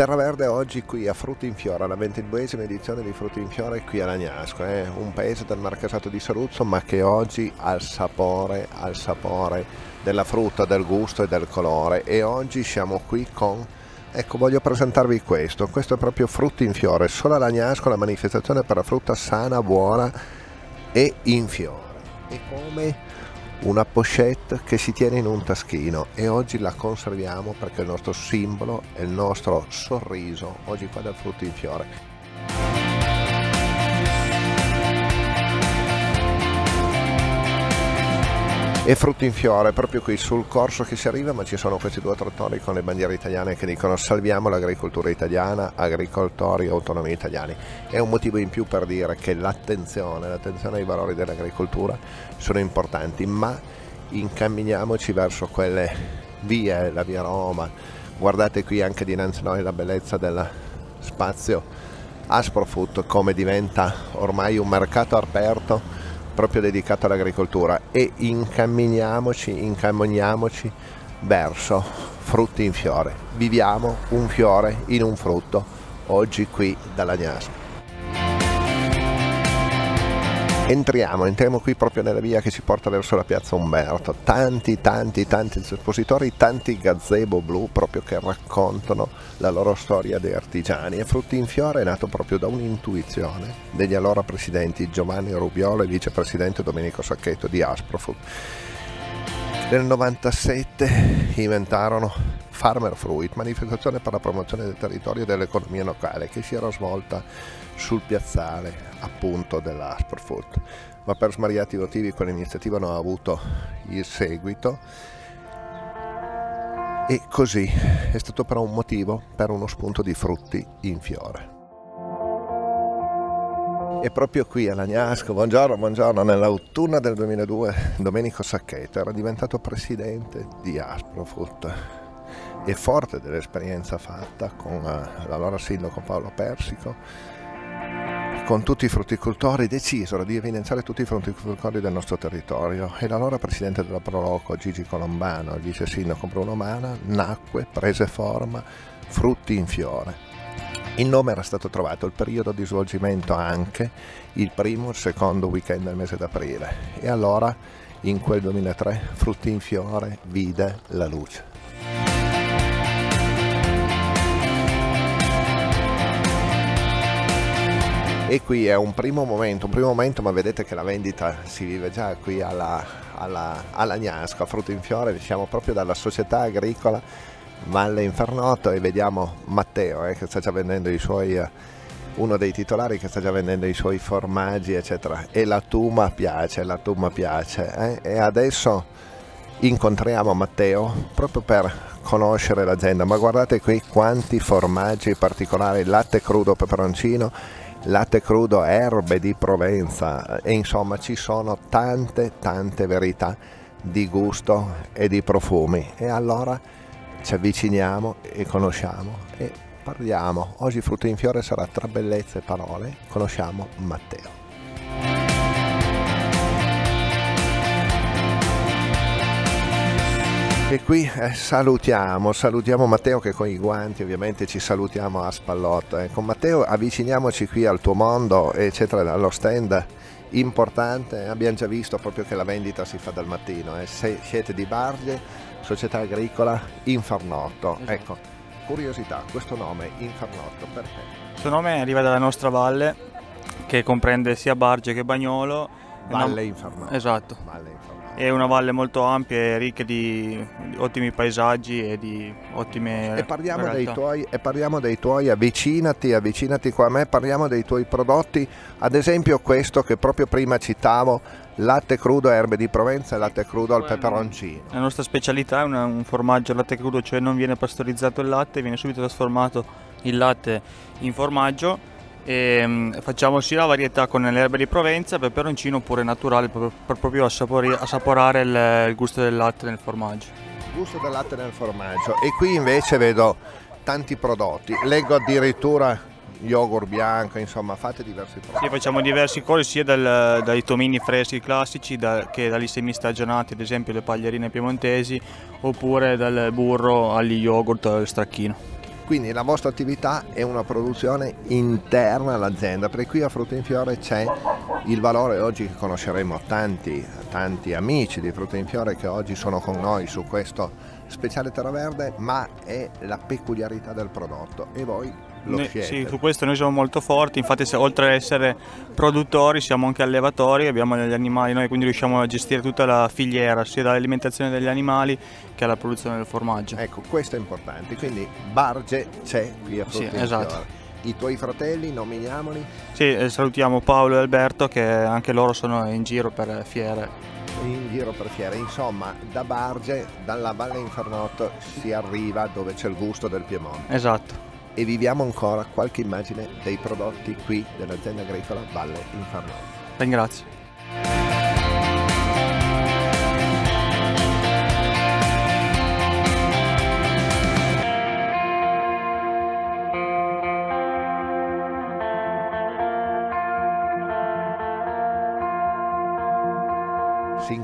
Terra Verde oggi qui a Frutti in Fiore, la ventiduesima edizione di Frutti in Fiore qui a Lagnasco, è un paese del marchesato di Saluzzo ma che oggi ha il sapore, ha il sapore della frutta, del gusto e del colore e oggi siamo qui con Ecco, voglio presentarvi questo. Questo è proprio Frutti in Fiore, solo a Lagnasco la manifestazione per la frutta sana, buona e in fiore. E come una pochette che si tiene in un taschino e oggi la conserviamo perché è il nostro simbolo è il nostro sorriso oggi qua del frutto in fiore e frutti in fiore proprio qui sul corso che si arriva ma ci sono questi due trattori con le bandiere italiane che dicono salviamo l'agricoltura italiana agricoltori autonomi italiani è un motivo in più per dire che l'attenzione l'attenzione ai valori dell'agricoltura sono importanti ma incamminiamoci verso quelle vie la via Roma. Guardate qui anche dinanzi a noi la bellezza del spazio Asprofood come diventa ormai un mercato aperto proprio dedicato all'agricoltura e incamminiamoci, incamminiamoci verso frutti in fiore. Viviamo un fiore in un frutto oggi qui dalla Gnasca. Entriamo, entriamo qui proprio nella via che ci porta verso la piazza Umberto. Tanti, tanti, tanti espositori, tanti gazebo blu proprio che raccontano la loro storia dei artigiani. E Frutti in Fiore è nato proprio da un'intuizione degli allora presidenti Giovanni Rubiolo e vicepresidente Domenico Sacchetto di Asprofood. Nel 97 inventarono Farmer Fruit, manifestazione per la promozione del territorio e dell'economia locale che si era svolta sul piazzale appunto dell'Asperfoot, ma per smariati motivi quell'iniziativa non ha avuto il seguito e così è stato però un motivo per uno spunto di frutti in fiore. E proprio qui a Lagnasco, buongiorno, buongiorno, nell'autunno del 2002 Domenico Sacchetto era diventato presidente di Asprofoot e forte dell'esperienza fatta con eh, l'allora sindaco Paolo Persico con tutti i frutticoltori decisero di evidenziare tutti i frutticoltori del nostro territorio. E l'allora presidente della Proloco Gigi Colombano, il vice sindaco Bruno Mana, nacque, prese forma, frutti in fiore. Il nome era stato trovato, il periodo di svolgimento anche il primo e il secondo weekend del mese d'aprile e allora in quel 2003 Frutti in fiore vide la luce. e qui è un primo momento, un primo momento ma vedete che la vendita si vive già qui alla, alla, alla Gnasco, a Frutto in Fiore, siamo proprio dalla società agricola Valle Infernoto e vediamo Matteo eh, che sta già vendendo i suoi, eh, uno dei titolari che sta già vendendo i suoi formaggi eccetera. E la tuma piace, la tuma piace eh? e adesso incontriamo Matteo proprio per conoscere l'azienda. Ma guardate qui quanti formaggi particolari latte crudo peperoncino latte crudo, erbe di Provenza. E insomma ci sono tante tante verità di gusto e di profumi. E allora ci avviciniamo e conosciamo e parliamo. Oggi Frutto in Fiore sarà tra bellezze e parole, conosciamo Matteo. E qui eh, salutiamo, salutiamo Matteo che con i guanti ovviamente ci salutiamo a spallotto. Eh. Con Matteo avviciniamoci qui al tuo mondo, eccetera, allo stand importante. Abbiamo già visto proprio che la vendita si fa dal mattino. Eh. Se siete di Barge, società agricola Infarnotto. Esatto. Ecco, curiosità, questo nome Infarnotto, perché? Questo nome arriva dalla nostra valle che comprende sia Barge che Bagnolo. Valle Infarnotto. Esatto. Valle Infarnotto è una valle molto ampia e ricca di, ottimi paesaggi e di ottime e parliamo, dei tuoi, e parliamo dei tuoi, avvicinati, avvicinati qua a me, parliamo dei tuoi prodotti, ad esempio questo che proprio prima citavo, latte crudo erbe di Provenza e latte crudo al peperoncino. La nostra specialità è una, un formaggio al latte crudo, cioè non viene pastorizzato il latte, viene subito trasformato il latte in formaggio e mm, facciamo sia la varietà con le erbe di Provenza, peperoncino oppure naturale per, per proprio assapori, assaporare il, il, gusto del latte nel formaggio. Il gusto del latte nel formaggio e qui invece vedo tanti prodotti, leggo addirittura yogurt bianco, insomma fate diversi prodotti. Sì, facciamo diversi colori sia dal, dai tomini freschi classici da, che dagli semi stagionati, ad esempio le paglierine piemontesi, oppure dal burro agli yogurt al stracchino. Quindi la vostra attività è una produzione interna all'azienda, perché qui a Frutta in Fiore c'è il valore oggi che conosceremo tanti, tanti amici di Frutta in Fiore che oggi sono con noi su questo speciale Terra Verde, ma è la peculiarità del prodotto e voi lo siete. sì, su questo noi siamo molto forti, infatti se- oltre ad essere produttori siamo anche allevatori, abbiamo degli animali, noi quindi riusciamo a gestire tutta la filiera, sia dall'alimentazione degli animali che alla produzione del formaggio. Ecco, questo è importante. Quindi Barge c'è qui a Frutta Sì, esatto. I tuoi fratelli, nominiamoli, Sì, eh, salutiamo Paolo e Alberto che anche loro sono in giro per fiere. in giro per fiere. Insomma, da Barge, dalla Valle Infernot si arriva dove c'è il gusto del Piemonte. Esatto. Viviamo ancora qualche immagine dei prodotti qui dell'azienda agricola Valle Infernot. Ringrazio.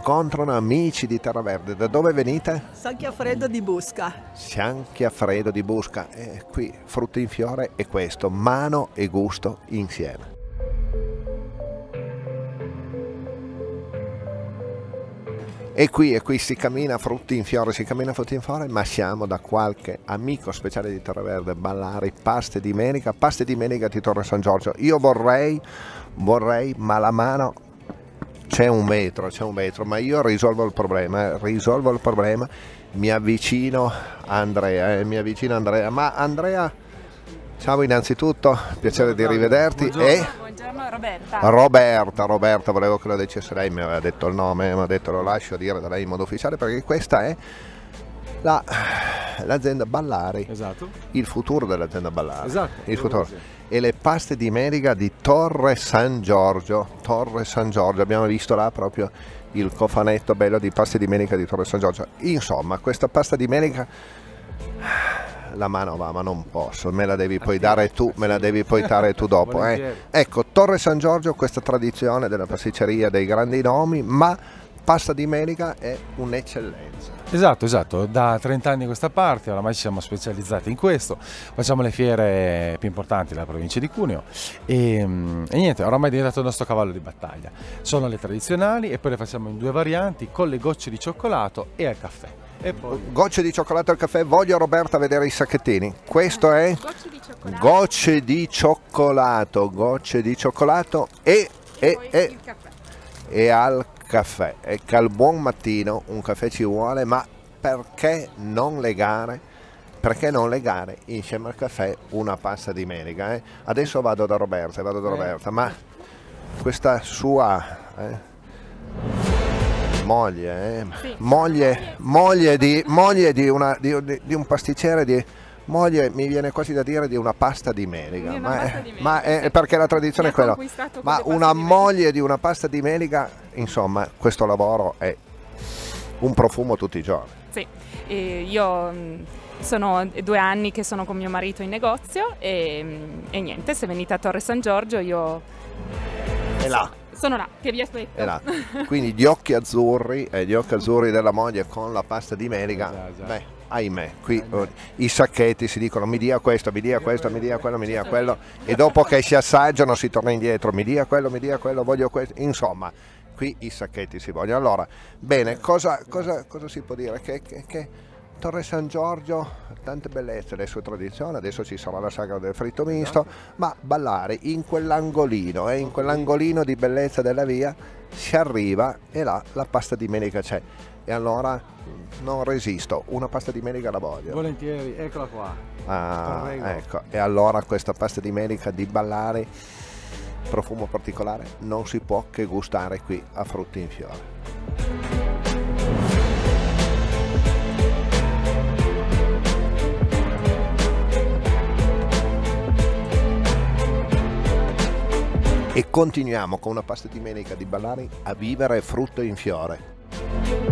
Incontrano amici di Terra Verde. Da dove venite? Sacchiafreddo di Busca. Sianchi a Fredo di Busca. E qui frutto in fiore è questo, mano e gusto insieme. E qui, e qui si cammina frutti in fiore, si cammina frutti in fiore, ma siamo da qualche amico speciale di Terraverde, Ballari, Paste di Menica, Paste di Menica di Torre San Giorgio. Io vorrei, vorrei, ma la mano c'è un metro, c'è un metro, ma io risolvo il problema, risolvo il problema, mi avvicino a Andrea, eh, mi avvicino a Andrea, ma Andrea, ciao innanzitutto, piacere di rivederti e Buongiorno Roberta. Roberta, Roberta, volevo che lo dicesse lei, mi aveva detto il nome, mi ha detto lo lascio dire da lei in modo ufficiale perché questa è la- l'azienda Ballari, Esatto. il futuro dell'azienda Ballari. Esatto, Il futuro. sì. E le paste di merica di Torre San Giorgio. Torre San Giorgio, abbiamo visto là proprio il cofanetto bello di paste di merica di Torre San Giorgio. Insomma, questa pasta di merica la mano va, ma non posso, me la devi poi dare tu, me la devi poi dare tu dopo. eh. Ecco, Torre San Giorgio, questa tradizione della pasticceria dei grandi nomi, ma pasta di merica è un'eccellenza. Esatto, esatto, da 30 anni a questa parte oramai ci siamo specializzati in questo, facciamo le fiere più importanti della provincia di Cuneo e, mm, e niente, oramai è diventato il nostro cavallo di battaglia. Sono le tradizionali e poi le facciamo in due varianti con le gocce di cioccolato e al caffè. E poi Gocce di cioccolato al caffè, voglio Roberta vedere i sacchettini. Questo è Gocce di cioccolato. gocce di cioccolato, gocce di cioccolato e, e, e, e al caffè. E che al buon mattino un caffè ci vuole, ma perché non legare? Perché non legare insieme al caffè una pasta di merica? eh? Adesso vado da Roberta, vado da Eh. Roberta, ma questa sua eh, moglie, eh, Sì. moglie, moglie, di, moglie di, una- di- di un pasticcere di moglie mi viene quasi da dire di una pasta di una ma, pasta è, di melica, ma è- sì. perché la tradizione è quella ma una di moglie di una pasta di melica insomma questo lavoro è un profumo tutti i giorni Sì, e io mh, sono due anni che sono con mio marito in negozio e, mh, e niente, se venite a Torre San Giorgio io è là sono là, che vi aspetto. è là quindi gli occhi azzurri e gli occhi azzurri della moglie con la pasta di melica Già, già. beh ahimè qui eh, i sacchetti si dicono mi dia questo mi dia questo mi dia quello mi dia quello e dopo che si assaggiano si torna indietro mi dia quello mi dia quello voglio questo insomma qui i sacchetti si vogliono. Allora bene cosa, cosa- cosa si può dire? Che, che- che Torre San Giorgio tante bellezze le sue tradizioni adesso ci sarà la sagra del fritto misto ma ballare in quell'angolino eh, in quell'angolino di bellezza della via si arriva e là la pasta di menica c'è e allora non resisto una pasta di menica la voglio volentieri, eccola qua. Ah, ecco e allora questa pasta di menica di ballare profumo particolare non si può che gustare qui a frutti in fiore e continuiamo con una pasta di menica di Ballari a vivere frutto in fiore.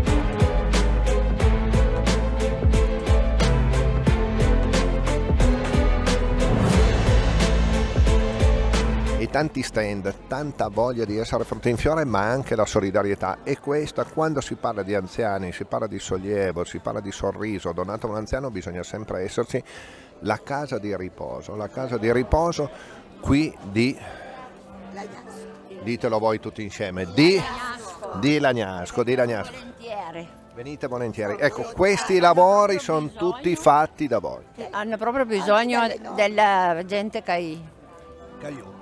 E tanti stand, tanta voglia di essere frutto in fiore, ma anche la solidarietà. E questa, quando si parla di anziani, si parla di sollievo, si parla di sorriso donato a un anziano, bisogna sempre esserci la casa di riposo, la casa di riposo qui di, ditelo voi tutti insieme, di, di Lagnasco, di Lagnasco. Volentieri. Venite volentieri. Ecco, questi lavori sono tutti fatti da voi. Hanno proprio bisogno della gente che,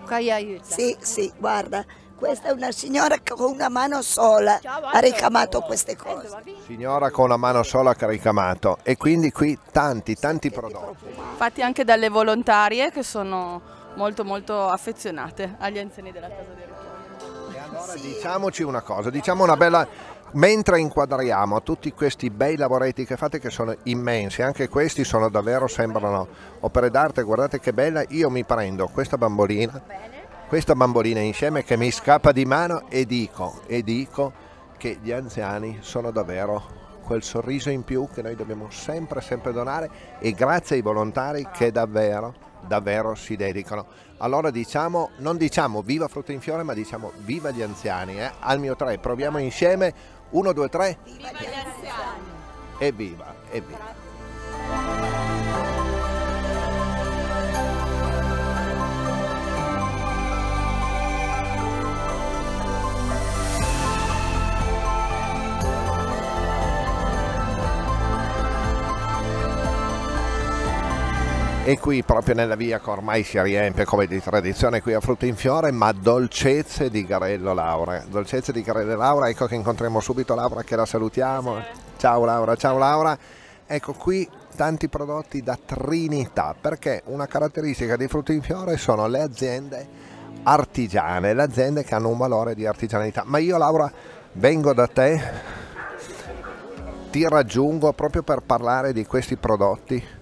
che aiuta. Sì, sì, guarda, questa è una signora che con una mano sola ha ricamato queste cose. Signora con una mano sola che ha ricamato e quindi qui tanti, tanti prodotti. fatti anche dalle volontarie che sono molto molto affezionate agli anziani della casa di riposo. E allora diciamoci una cosa, diciamo una bella... Mentre inquadriamo tutti questi bei lavoretti che fate che sono immensi, anche questi sono davvero, sembrano opere d'arte, guardate che bella, io mi prendo questa bambolina, questa bambolina insieme che mi scappa di mano e dico, e dico che gli anziani sono davvero quel sorriso in più che noi dobbiamo sempre, sempre donare e grazie ai volontari che davvero, davvero si dedicano. Allora diciamo, non diciamo viva frutta in fiore, ma diciamo viva gli anziani. eh? Al mio 3 proviamo insieme, 1, 2, 3. Viva gli anziani! Evviva, evviva. E qui proprio nella via che ormai si riempie come di tradizione qui a Frutta in Fiore, ma dolcezze di Garello Laura. Dolcezze di Garello Laura, ecco che incontriamo subito Laura che la salutiamo. Ciao Laura, ciao Laura. Ecco qui tanti prodotti da Trinità, perché una caratteristica di Frutta in Fiore sono le aziende artigiane, le aziende che hanno un valore di artigianalità. Ma io Laura vengo da te, ti raggiungo proprio per parlare di questi prodotti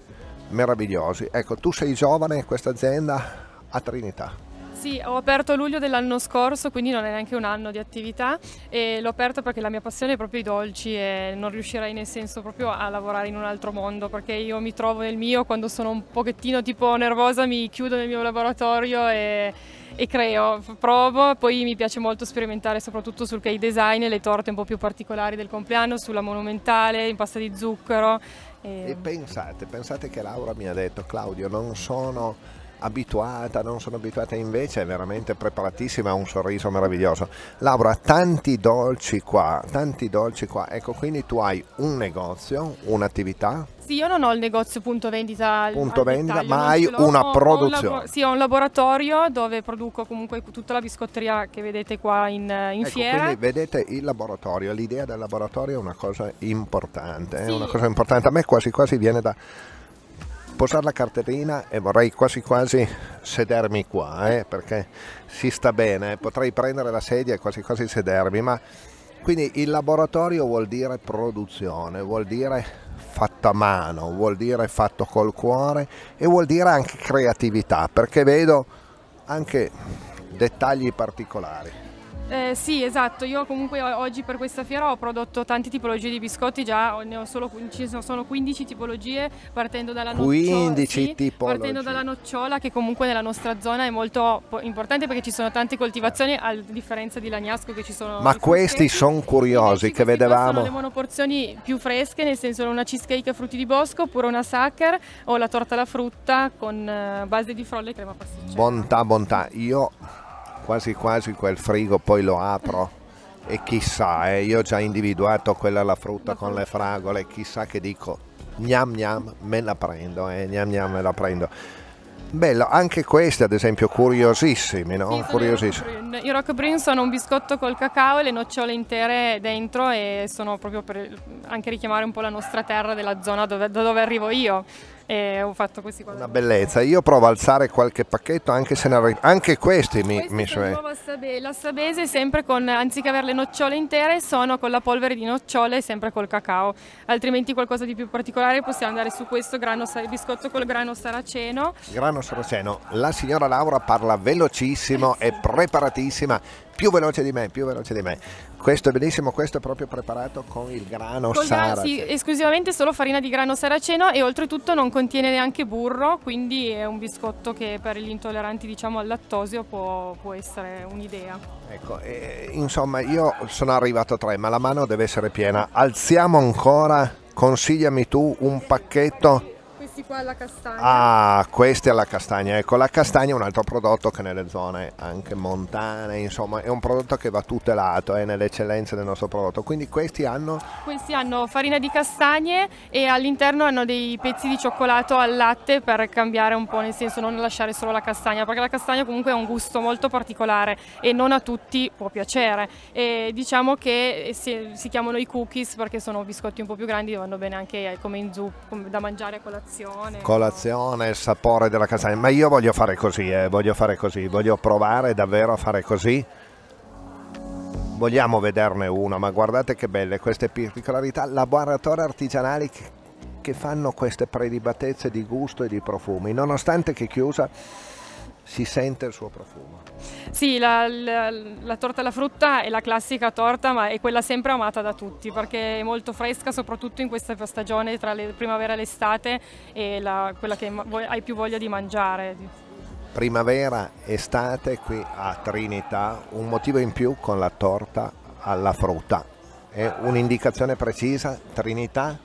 meravigliosi. Ecco, tu sei giovane, questa azienda a Trinità. Sì, ho aperto a luglio dell'anno scorso, quindi non è neanche un anno di attività e l'ho aperto perché la mia passione è proprio i dolci e non riuscirei nel senso proprio a lavorare in un altro mondo perché io mi trovo nel mio, quando sono un pochettino tipo nervosa mi chiudo nel mio laboratorio e, e creo, provo, poi mi piace molto sperimentare soprattutto sul cake design e le torte un po' più particolari del compleanno, sulla monumentale, in pasta di zucchero. E pensate, pensate che Laura mi ha detto Claudio non sono abituata, non sono abituata invece è veramente preparatissima, ha un sorriso meraviglioso. Laura, tanti dolci qua, tanti dolci qua, ecco quindi tu hai un negozio, un'attività, Sì, io non ho il negozio punto vendita Punto vendita, ma hai una Ho- ho un produzione. sì, ho un laboratorio dove produco comunque tutta la biscotteria che vedete qua in, in Ecco, fiera. quindi vedete il laboratorio, l'idea del laboratorio è una cosa importante, è Sì. una cosa importante. A me quasi quasi viene da posare la cartellina e vorrei quasi quasi sedermi qua, eh, perché si sta bene, potrei prendere la sedia e quasi quasi sedermi, ma quindi il laboratorio vuol dire produzione, vuol dire fatto a mano, vuol dire fatto col cuore e vuol dire anche creatività, perché vedo anche dettagli particolari. Eh, sì, esatto. Io comunque oggi per questa fiera ho prodotto tante tipologie di biscotti, già ne ho solo, ci sono- sono 15 tipologie, partendo dalla nocciola. 15 sì. Partendo dalla nocciola, che comunque nella nostra zona è molto po- importante perché ci sono tante coltivazioni, a differenza di Lagnasco che ci sono. Ma questi sono curiosi Invece che vedevamo. Sono le monoporzioni più fresche, nel senso una cheesecake a frutti di bosco oppure una sacher o la torta alla frutta con eh, base di frolle e crema pasticcera. Bontà, bontà. Io quasi quasi quel frigo poi lo apro e chissà, eh, io ho già individuato quella alla frutta con le fragole, chissà che dico gnam gnam me la prendo, eh, gnam gnam me la prendo. Bello, anche questi ad esempio curiosissimi, no? Sì, Curiosissimi. I Rock Brin sono un biscotto col cacao e le nocciole intere dentro e sono proprio per anche richiamare un po' la nostra terra della zona dove, da dove arrivo io. E ho fatto questi qua. Una bellezza, io provo a alzare qualche pacchetto anche se ne arri- anche questi mi, Questi mi sono la sabese sempre con, anziché avere le nocciole intere, sono con la polvere di nocciole e sempre col cacao. Altrimenti qualcosa di più particolare possiamo andare su questo grano, biscotto col grano saraceno. Grano Saraceno, la signora Laura parla velocissimo e preparatissima, più veloce di me, più veloce di me. Questo è benissimo, questo è proprio preparato con il grano Col grano- sì, saraceno. esclusivamente solo farina di grano saraceno e oltretutto non contiene neanche burro, quindi è un biscotto che per gli intolleranti diciamo, al lattosio può, può essere un'idea. Ecco, eh, insomma, io sono arrivato a tre, ma la mano deve essere piena. Alziamo ancora, consigliami tu un pacchetto. Questi qua alla castagna. Ah, questi alla castagna. Ecco, la castagna è un altro prodotto che nelle zone anche montane, insomma, è un prodotto che va tutelato, è nelle eccellenze del nostro prodotto. Quindi questi hanno... Questi hanno farina di castagne e all'interno hanno dei pezzi di cioccolato al latte per cambiare un po', nel senso non lasciare solo la castagna, perché la castagna comunque ha un gusto molto particolare e non a tutti può piacere. E diciamo che si, si chiamano i cookies perché sono biscotti un po' più grandi, vanno bene anche come in zuppa, da mangiare a colazione. Colazione, il sapore della castagna. Ma io voglio fare così, eh, voglio fare così, voglio provare davvero a fare così. Vogliamo vederne una, ma guardate che belle queste particolarità, laboratori artigianali che fanno queste prelibatezze di gusto e di profumi, nonostante che chiusa si sente il suo profumo. Sì, la, la, la, torta alla frutta è la classica torta, ma è quella sempre amata da tutti perché è molto fresca, soprattutto in questa stagione tra la primavera e l'estate, è la, quella che hai più voglia di mangiare. Primavera, estate qui a Trinità, un motivo in più con la torta alla frutta. È un'indicazione precisa, Trinità,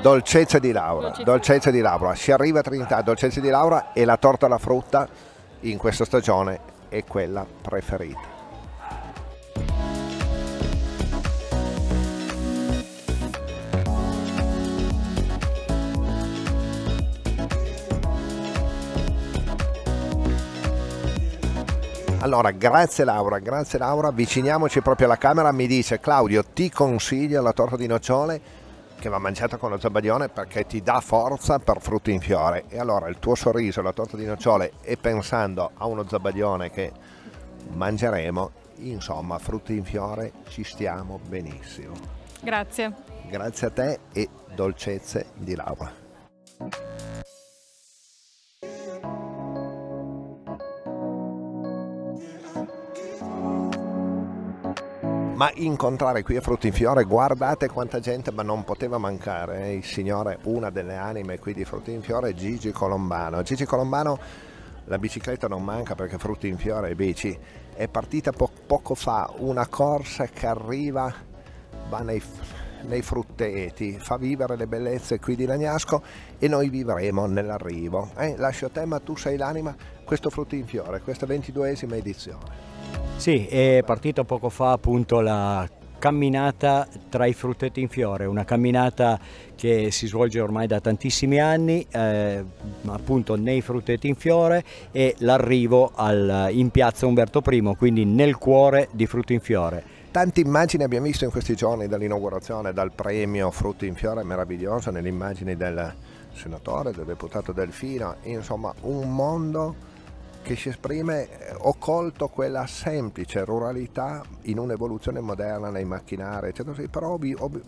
dolcezza di Laura, dolcezza di Laura. Si arriva a Trinità, dolcezza di Laura e la torta alla frutta in questa stagione è quella preferita. Allora, grazie Laura, grazie Laura, avviciniamoci proprio alla camera, mi dice Claudio ti consiglio la torta di nocciole che va mangiata con lo zabadione perché ti dà forza per frutti in fiore e allora il tuo sorriso, la torta di nocciole e pensando a uno zabadione che mangeremo, insomma frutti in fiore ci stiamo benissimo. Grazie. Grazie a te e dolcezze di Laura. Ma incontrare qui a Frutti in Fiore, guardate quanta gente, ma non poteva mancare, eh, il signore, una delle anime qui di Frutti in Fiore, Gigi Colombano. Gigi Colombano, la bicicletta non manca perché Frutti in Fiore e bici, è partita po- poco fa una corsa che arriva, va nei, nei frutteti, fa vivere le bellezze qui di Lagnasco e noi vivremo nell'arrivo. Eh, lascio a te, ma tu sei l'anima, questo Frutti in Fiore, questa ventiduesima edizione. Sì, è partita poco fa appunto la camminata tra i frutteti in fiore, una camminata che si svolge ormai da tantissimi anni eh, appunto nei frutteti in fiore e l'arrivo in piazza Umberto I, quindi nel cuore di Frutti in Fiore. Tante immagini abbiamo visto in questi giorni dall'inaugurazione, dal premio Frutti in Fiore meraviglioso, nelle immagini del senatore, del deputato Delfino, insomma un mondo che si esprime, ho colto quella semplice ruralità in un'evoluzione moderna nei macchinari, eccetera, però ob, ob,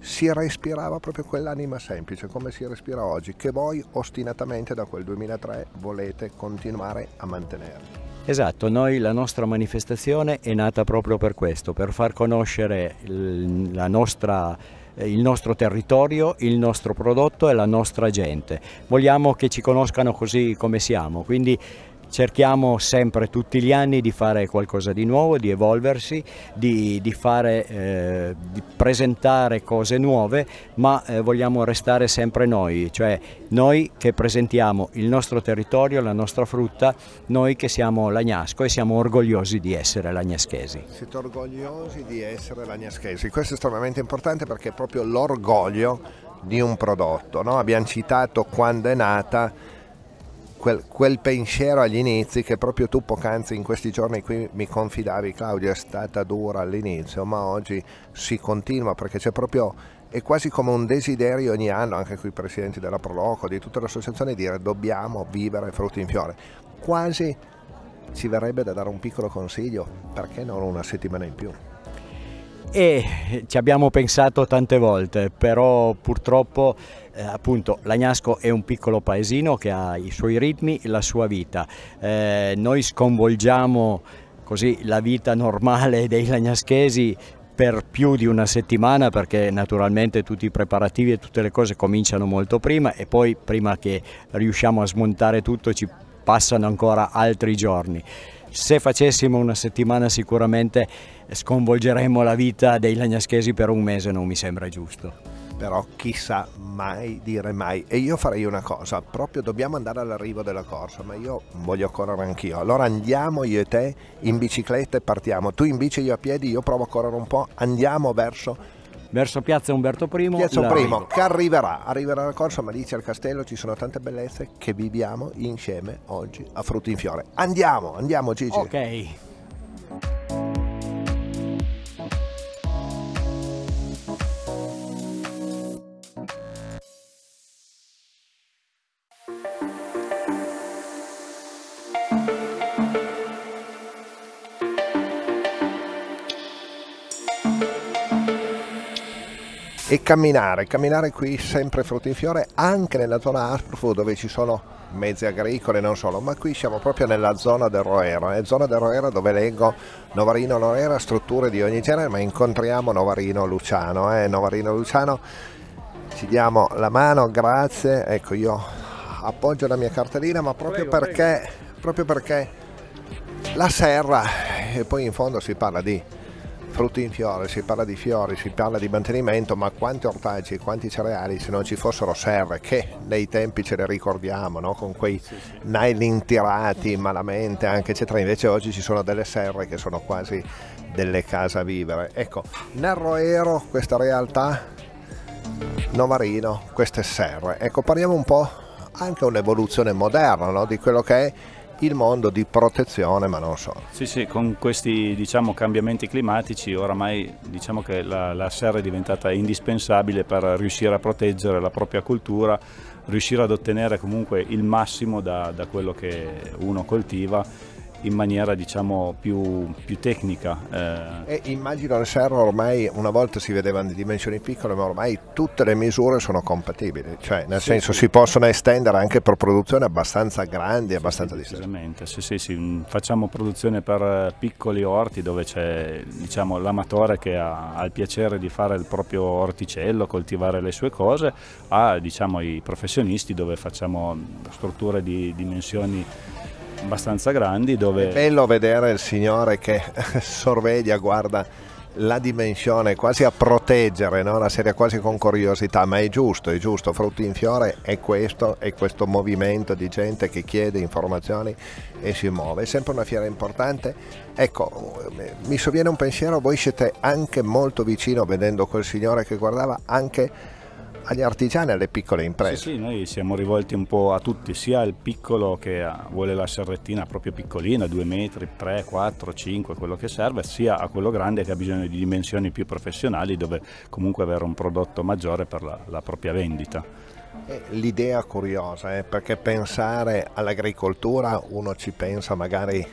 si respirava proprio quell'anima semplice, come si respira oggi, che voi ostinatamente da quel 2003 volete continuare a mantenere. Esatto, noi la nostra manifestazione è nata proprio per questo, per far conoscere nostra il nostro territorio, il nostro prodotto e la nostra gente. Vogliamo che ci conoscano così come siamo, quindi cerchiamo sempre tutti gli anni di fare qualcosa di nuovo, di evolversi, di, di, fare, eh, di presentare cose nuove, ma eh, vogliamo restare sempre noi, cioè noi che presentiamo il nostro territorio, la nostra frutta, noi che siamo lagnasco e siamo orgogliosi di essere lagnaschesi. Siete orgogliosi di essere lagnaschesi, questo è estremamente importante perché è proprio l'orgoglio di un prodotto, no? abbiamo citato quando è nata quel, quel, pensiero agli inizi che proprio tu poc'anzi in questi giorni qui mi confidavi Claudio è stata dura all'inizio ma oggi si continua perché c'è proprio è quasi come un desiderio ogni anno anche qui i presidenti della Proloco di tutte le associazioni dire dobbiamo vivere frutti in fiore. Quasi ci verrebbe da dare un piccolo consiglio perché non una settimana in più e ci abbiamo pensato tante volte però purtroppo eh, appunto Lagnasco è un piccolo paesino che ha i suoi ritmi, la sua vita. Eh, noi sconvolgiamo così la vita normale dei lagnaschesi per più di una settimana perché naturalmente tutti i preparativi e tutte le cose cominciano molto prima e poi prima che riusciamo a smontare tutto ci passano ancora altri giorni. Se facessimo una settimana sicuramente sconvolgeremmo la vita dei lagnaschesi per un mese, non mi sembra giusto. però chissà mai dire mai. E io farei una cosa, proprio dobbiamo andare all'arrivo della corsa, ma io voglio correre anch'io. Allora andiamo io e te in bicicletta e partiamo. Tu in bici, io a piedi, io provo a correre un po', andiamo verso verso Piazza Umberto I. Piazza I, che arriverà, arriverà la corsa Malizia al Castello, ci sono tante bellezze che viviamo insieme oggi a Frutti in Fiore. Andiamo, andiamo Gigi. Ok. E camminare, camminare qui sempre frutto in fiore anche nella zona Asprofu dove ci sono mezzi agricole non solo, ma qui siamo proprio nella zona del Roera, è zona del Roera dove leggo Novarino Roera, strutture di ogni genere, ma incontriamo Novarino Luciano, eh? Novarino Luciano, ci diamo la mano, grazie, ecco io appoggio la mia cartellina, ma proprio prego, perché, prego. proprio perché la serra, e poi in fondo si parla di frutti in fiore, si parla di fiori, si parla di mantenimento, ma quanti ortaggi e quanti cereali se non ci fossero serre, che nei tempi ce le ricordiamo, no? con quei nylon tirati malamente, anche eccetera, invece oggi ci sono delle serre che sono quasi delle case a vivere. Ecco, nel Roero questa realtà, Novarino, queste serre, ecco parliamo un po' anche un'evoluzione moderna no? di quello che è il mondo di protezione, ma non solo. Sì, sì, con questi diciamo, cambiamenti climatici oramai diciamo che la, la serra è diventata indispensabile per riuscire a proteggere la propria cultura, riuscire ad ottenere comunque il massimo da, da quello che uno coltiva in maniera diciamo più, più tecnica. Eh. Immagino le serre ormai una volta si vedevano di dimensioni piccole ma ormai tutte le misure sono compatibili, cioè nel sì, senso sì. si possono estendere anche per produzioni abbastanza grandi, e abbastanza sì, distinte. Sì, sì, sì, facciamo produzione per piccoli orti dove c'è diciamo, l'amatore che ha, ha, il piacere di fare il proprio orticello, coltivare le sue cose, a diciamo, i professionisti dove facciamo strutture di dimensioni abbastanza grandi dove... È bello vedere il signore che sorveglia, guarda la dimensione quasi a proteggere, no? la serie quasi con curiosità, ma è giusto, è giusto, Frutti in Fiore è questo, è questo movimento di gente che chiede informazioni e si muove, è sempre una fiera importante. Ecco, mi sovviene un pensiero, voi siete anche molto vicino, vedendo quel signore che guardava, anche agli artigiani e alle piccole imprese. Sì, sì, noi siamo rivolti un po' a tutti, sia al piccolo che vuole la serrettina proprio piccolina, 2 metri, 3, 4, 5, quello che serve, sia a quello grande che ha bisogno di dimensioni più professionali dove comunque avere un prodotto maggiore per la, la propria vendita. L'idea curiosa, eh, perché pensare all'agricoltura uno ci pensa magari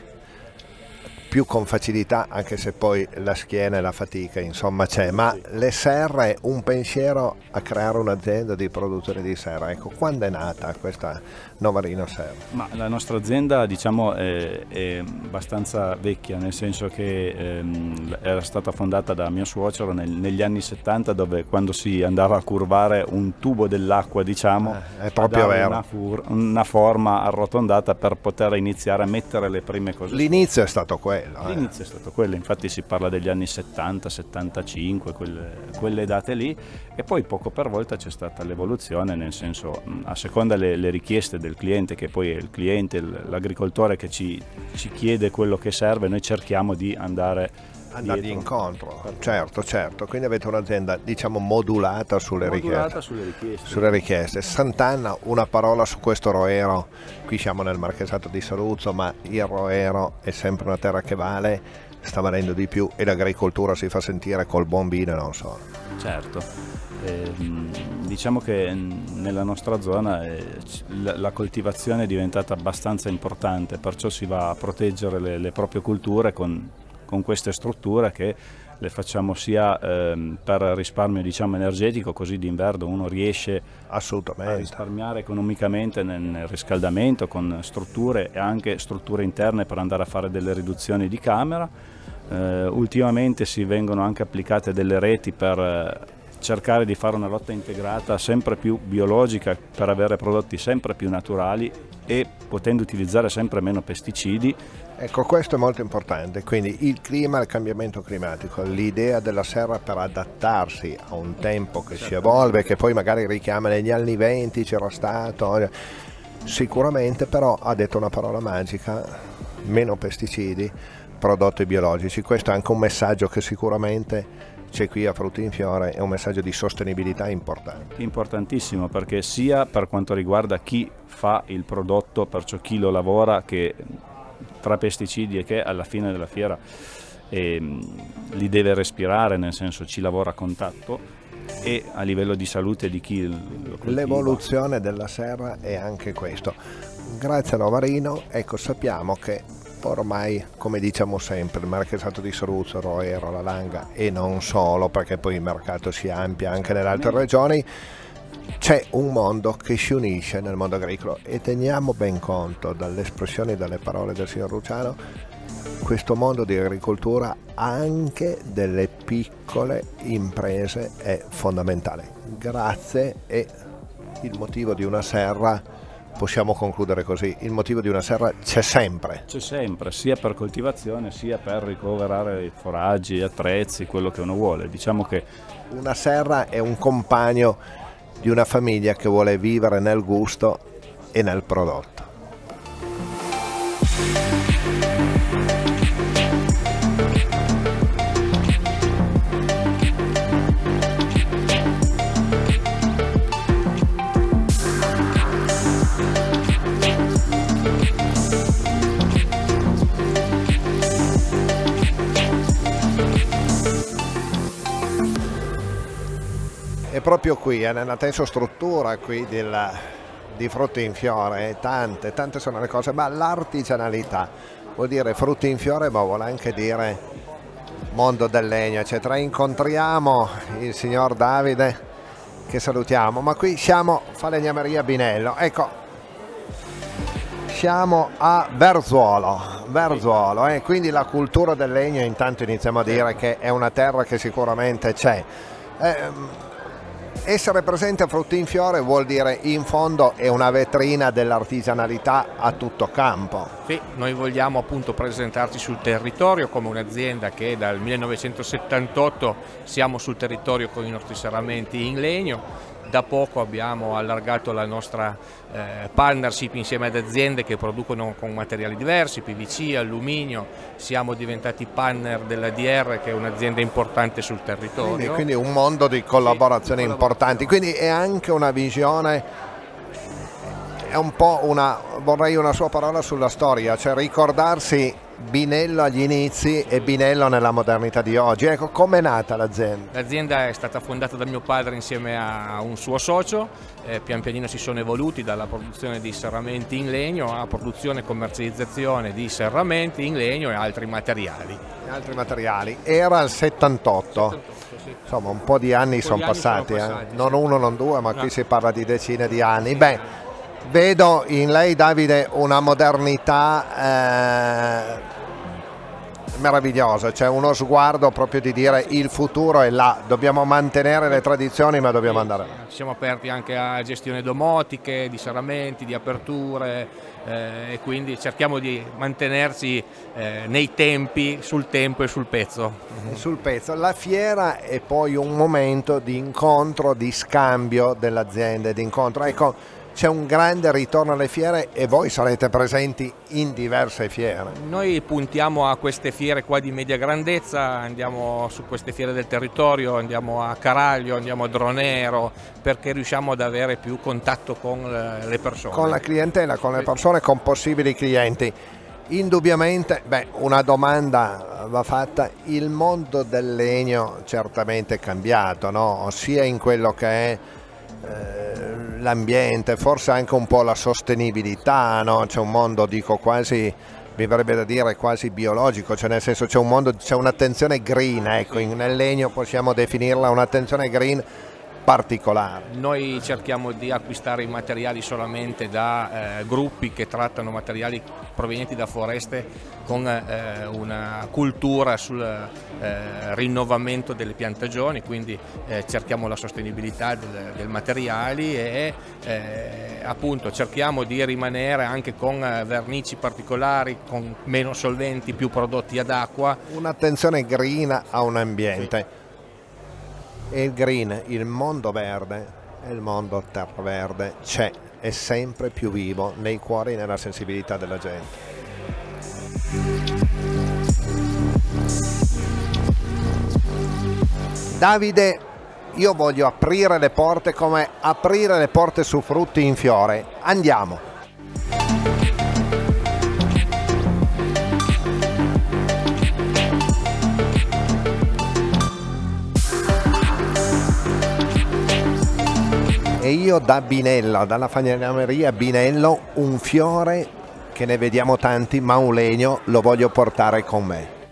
più con facilità, anche se poi la schiena e la fatica insomma c'è, ma le serre, un pensiero a creare un'azienda di produzione di serra, ecco, quando è nata questa Novarino Serra? Ma la nostra azienda diciamo è, è abbastanza vecchia, nel senso che ehm, era stata fondata da mio suocero nel, negli anni 70 dove quando si andava a curvare un tubo dell'acqua diciamo eh, è proprio vero. Una, fur, una forma arrotondata per poter iniziare a mettere le prime cose. L'inizio è stato quello. Eh. L'inizio è stato quello, infatti si parla degli anni 70, 75, quelle, quelle, date lì e poi poco per volta c'è stata l'evoluzione, nel senso a seconda le, le richieste del cliente, che poi è il cliente, l'agricoltore che ci, ci chiede quello che serve, noi cerchiamo di andare andargli incontro, certo, certo. Quindi avete un'azienda diciamo modulata sulle modulata richieste. Sulle richieste. Sulle richieste. Sant'Anna, una parola su questo Roero. Qui siamo nel marchesato di Saluzzo, ma il Roero è sempre una terra che vale, sta valendo di più e l'agricoltura si fa sentire col buon vino e non solo. Certo. Eh, diciamo che nella nostra zona eh, la coltivazione è diventata abbastanza importante, perciò si va a proteggere le, le proprie culture con con queste strutture che le facciamo sia ehm, per risparmio diciamo, energetico, così d'inverno uno riesce a risparmiare economicamente nel, nel, riscaldamento con strutture e anche strutture interne per andare a fare delle riduzioni di camera. Eh, ultimamente si vengono anche applicate delle reti per cercare di fare una lotta integrata sempre più biologica per avere prodotti sempre più naturali e potendo utilizzare sempre meno pesticidi. Ecco, questo è molto importante, quindi il clima, il cambiamento climatico, l'idea della serra per adattarsi a un tempo che si evolve, che poi magari richiama negli anni 20 c'era stato, sicuramente però ha detto una parola magica, meno pesticidi, prodotti biologici, questo è anche un messaggio che sicuramente c'è qui a Frutti in Fiore, è un messaggio di sostenibilità importante. Importantissimo perché sia per quanto riguarda chi fa il prodotto, perciò chi lo lavora, che tra pesticidi e che alla fine della fiera eh, li deve respirare, nel senso ci lavora a contatto e a livello di salute di chi lo coltiva. L'evoluzione della serra è anche questo. Grazie a Novarino, ecco sappiamo che ormai come diciamo sempre il marchesato di Saluzzo, Roero, La Langa e non solo perché poi il mercato si amplia anche nelle altre regioni. C'è un mondo che si unisce nel mondo agricolo e teniamo ben conto dalle espressioni e dalle parole del signor Luciano questo mondo di agricoltura anche delle piccole imprese è fondamentale. Grazie e il motivo di una serra possiamo concludere così, il motivo di una serra c'è sempre. C'è sempre, sia per coltivazione sia per ricoverare i foraggi, attrezzi, quello che uno vuole. Diciamo che una serra è un compagno di una famiglia che vuole vivere nel gusto e nel prodotto. Proprio qui, è nella struttura qui della, di frutti in fiore, tante, tante sono le cose, ma l'artigianalità vuol dire frutti in fiore, ma vuole anche dire mondo del legno, eccetera. Incontriamo il signor Davide che salutiamo, ma qui siamo falegnameria Binello, ecco, siamo a Verzuolo, Verzuolo eh, quindi la cultura del legno intanto iniziamo a dire che è una terra che sicuramente c'è. Eh, essere presente a Frutti in Fiore vuol dire in fondo è una vetrina dell'artigianalità a tutto campo. Sì, noi vogliamo appunto presentarci sul territorio come un'azienda che dal 1978 siamo sul territorio con i nostri serramenti in legno da poco abbiamo allargato la nostra eh, partnership insieme ad aziende che producono con materiali diversi, PVC, alluminio, siamo diventati partner dell'ADR che è un'azienda importante sul territorio. Quindi, quindi, un mondo di collaborazioni sì, importanti, quindi è anche una visione è un po' una, vorrei una sua parola sulla storia, cioè ricordarsi Binello agli inizi e Binello nella modernità di oggi. Ecco, com'è nata l'azienda? L'azienda è stata fondata da mio padre insieme a un suo socio, eh, pian pianino si sono evoluti dalla produzione di serramenti in legno a produzione e commercializzazione di serramenti in legno e altri materiali. E altri materiali. Era il 78. 78 sì. Insomma, un po' di anni, sono, passati, sono passati, eh. non uno, non due, ma no. qui si parla di decine di anni. Beh, Vedo in lei Davide una modernità eh, meravigliosa, c'è uno sguardo proprio di dire il futuro è là, dobbiamo mantenere le tradizioni ma dobbiamo andare. Ci siamo aperti anche a gestione domotiche, di serramenti, di aperture eh, e quindi cerchiamo di mantenerci eh, nei tempi, sul tempo e sul pezzo. Sul pezzo. La fiera è poi un momento di incontro, di scambio delle aziende, di incontro. Ecco, c'è un grande ritorno alle fiere e voi sarete presenti in diverse fiere. Noi puntiamo a queste fiere qua di media grandezza, andiamo su queste fiere del territorio, andiamo a Caraglio, andiamo a Dronero, perché riusciamo ad avere più contatto con le persone. Con la clientela, con le persone, con possibili clienti. Indubbiamente, beh, una domanda va fatta, il mondo del legno certamente è cambiato, no? sia in quello che è eh, l'ambiente, forse anche un po' la sostenibilità, no? c'è un mondo, dico quasi, mi verrebbe da dire quasi biologico, cioè nel senso c'è un mondo, c'è un'attenzione green, ecco, nel legno possiamo definirla un'attenzione green particolare. Noi cerchiamo di acquistare i materiali solamente da eh, gruppi che trattano materiali provenienti da foreste con eh, una cultura sul eh, rinnovamento delle piantagioni, quindi eh, cerchiamo la sostenibilità del, del materiali e eh, appunto cerchiamo di rimanere anche con eh, vernici particolari, con meno solventi, più prodotti ad acqua. Un'attenzione green a un ambiente. Sì. E il green, il mondo verde e il mondo terra-verde c'è, è sempre più vivo nei cuori e nella sensibilità della gente. Davide, io voglio aprire le porte come aprire le porte su frutti in fiore. Andiamo. E io da Binella, dalla fagnameria Binello, un fiore che ne vediamo tanti, ma un legno lo voglio portare con me.